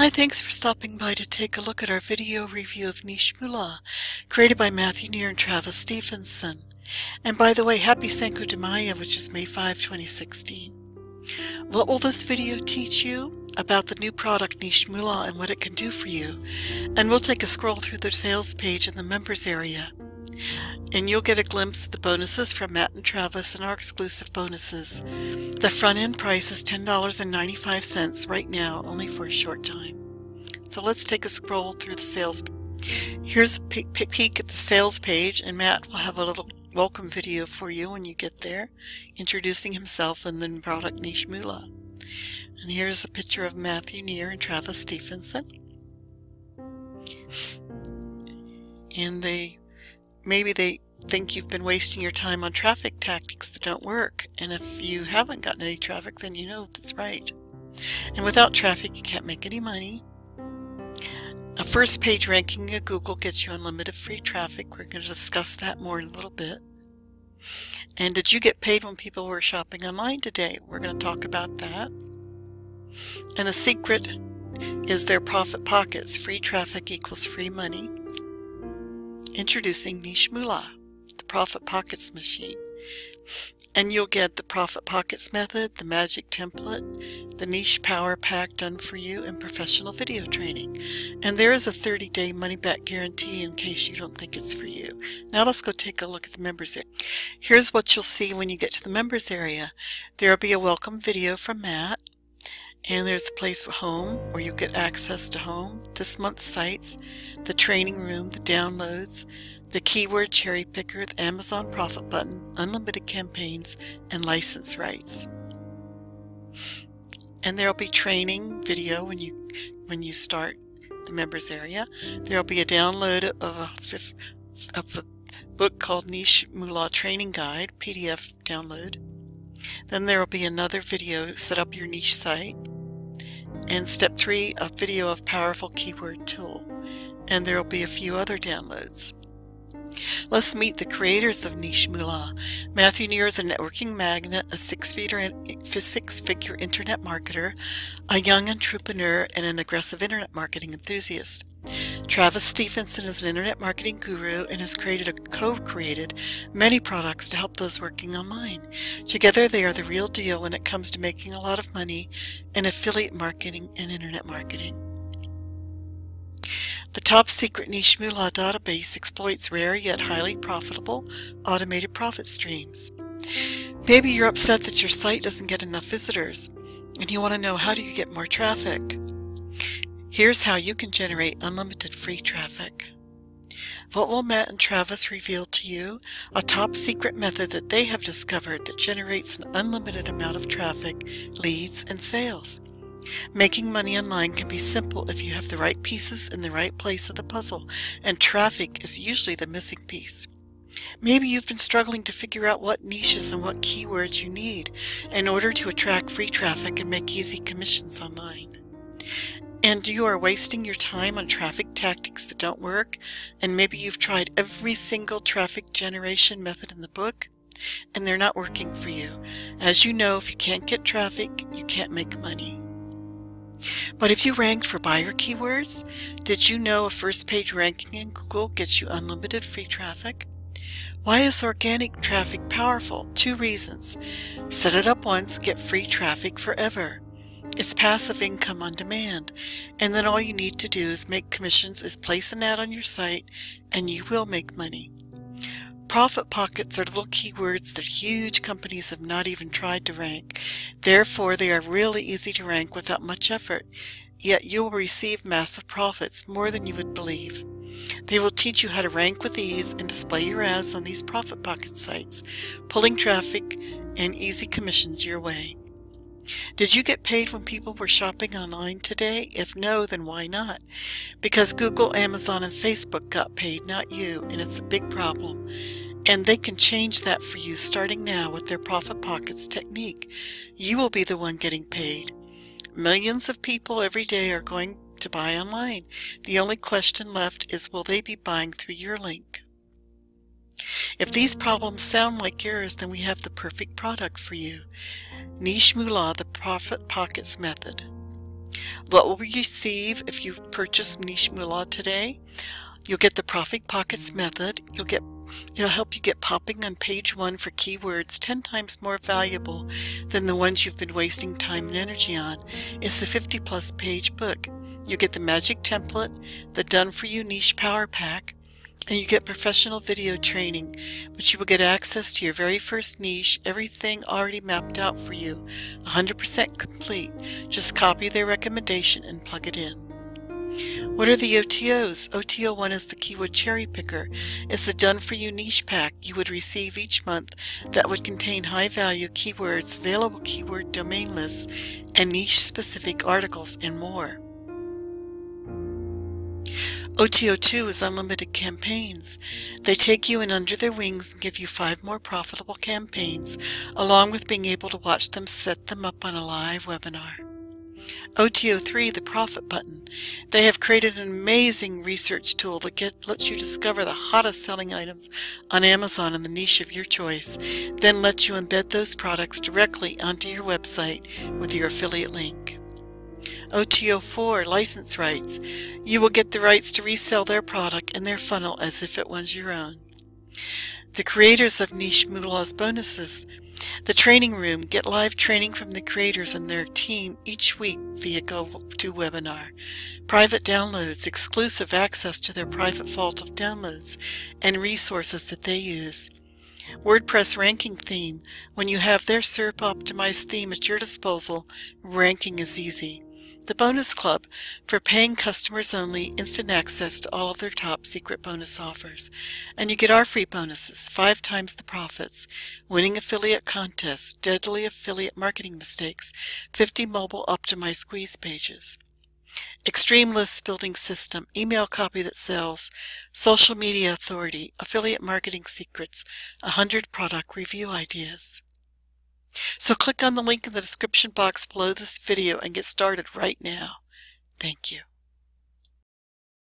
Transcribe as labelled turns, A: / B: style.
A: Hi, thanks for stopping by to take a look at our video review of Niche Moolah, created by Matthew Neer and Travis Stephenson. And by the way, happy Cinco de Mayo, which is May 5, 2016. What will this video teach you? About the new product Niche Moolah and what it can do for you. And we'll take a scroll through the sales page in the members area. And you'll get a glimpse of the bonuses from Matt and Travis and our exclusive bonuses. The front end price is $10.95 right now, only for a short time. So let's take a scroll through the sales. Here's a peek at the sales page, and Matt will have a little welcome video for you when you get there, introducing himself and the product Niche Moolah. And here's a picture of Matthew Neer and Travis Stephenson. And they maybe they think you've been wasting your time on traffic tactics that don't work. And if you haven't gotten any traffic, then you know that's right. And without traffic, you can't make any money. A first page ranking at Google gets you unlimited free traffic. We're going to discuss that more in a little bit. And did you get paid when people were shopping online today? We're going to talk about that. And the secret is their profit pockets. Free traffic equals free money. Introducing Niche Moolah, the Profit Pockets machine. And you'll get the Profit Pockets method, the magic template, the niche power pack done for you, and professional video training. And there is a 30 day money back guarantee in case you don't think it's for you. Now let's go take a look at the members area. Here's what you'll see when you get to the members area. There will be a welcome video from Matt. And there's a place for home where you get access to home, this month's sites, the training room, the downloads, the keyword cherry picker, the Amazon profit button, unlimited campaigns, and license rights. And there'll be training video when you when you start the members area. There'll be a download of a, of a book called Niche Moolah Training Guide, PDF download. Then there will be another video, set up your niche site. And step three, a video of powerful keyword tool. And there will be a few other downloads. Let's meet the creators of Niche Moolah. Matthew Neer is a networking magnet, a six-figure internet marketer, a young entrepreneur, and an aggressive internet marketing enthusiast. Travis Stephenson is an internet marketing guru and has created or co-created many products to help those working online. Together they are the real deal when it comes to making a lot of money in affiliate marketing and internet marketing. The top secret Niche Moolah database exploits rare yet highly profitable automated profit streams. Maybe you're upset that your site doesn't get enough visitors and you want to know how do you get more traffic. Here's how you can generate unlimited free traffic. What will Matt and Travis reveal to you? A top secret method that they have discovered that generates an unlimited amount of traffic, leads, and sales. Making money online can be simple if you have the right pieces in the right place of the puzzle, and traffic is usually the missing piece. Maybe you've been struggling to figure out what niches and what keywords you need in order to attract free traffic and make easy commissions online. And you are wasting your time on traffic tactics that don't work, and maybe you've tried every single traffic generation method in the book, and they're not working for you. As you know, if you can't get traffic, you can't make money. But if you ranked for buyer keywords, did you know a first page ranking in Google gets you unlimited free traffic? Why is organic traffic powerful? Two reasons. Set it up once, get free traffic forever. It's passive income on demand, and then all you need to do is make commissions is place an ad on your site, and you will make money. Profit pockets are little keywords that huge companies have not even tried to rank. Therefore, they are really easy to rank without much effort, yet you will receive massive profits, more than you would believe. They will teach you how to rank with ease and display your ads on these profit pocket sites, pulling traffic and easy commissions your way. Did you get paid when people were shopping online today? If no, then why not? Because Google, Amazon, and Facebook got paid, not you, and it's a big problem. And they can change that for you starting now with their Profit Pockets technique. You will be the one getting paid. Millions of people every day are going to buy online. The only question left is will they be buying through your link? If these problems sound like yours, then we have the perfect product for you. Niche Moolah, the Profit Pockets Method. What will you receive if you purchase Niche Moolah today? You'll get the Profit Pockets method. You'll get It'll help you get popping on page one for keywords 10 times more valuable than the ones you've been wasting time and energy on. It's the 50 plus page book. You get the magic template, the done for you niche power pack, and you get professional video training, but you will get access to your very first niche, everything already mapped out for you, 100% complete. Just copy their recommendation and plug it in. What are the OTOs? OTO 1 is the keyword cherry picker. It's the done for you niche pack you would receive each month that would contain high value keywords, available keyword domain lists, and niche specific articles and more. OTO2 is unlimited campaigns. They take you in under their wings and give you five more profitable campaigns, along with being able to watch them set them up on a live webinar. OTO3, the profit button. They have created an amazing research tool that get, lets you discover the hottest selling items on Amazon in the niche of your choice, then lets you embed those products directly onto your website with your affiliate link. OTO4 license rights. You will get the rights to resell their product and their funnel as if it was your own. The creators of Niche Moolah's bonuses. The training room. Get live training from the creators and their team each week via GoToWebinar. Private downloads, exclusive access to their private vault of downloads and resources that they use. WordPress ranking theme. When you have their SERP optimized theme at your disposal, ranking is easy the Bonus Club for paying customers only instant access to all of their top secret bonus offers. And you get our free bonuses, five times the profits, winning affiliate contests, deadly affiliate marketing mistakes, 50 mobile optimized squeeze pages. Extreme list building system, email copy that sells, social media authority, affiliate marketing secrets, 100 product review ideas. So click on the link in the description box below this video and get started right now. Thank you.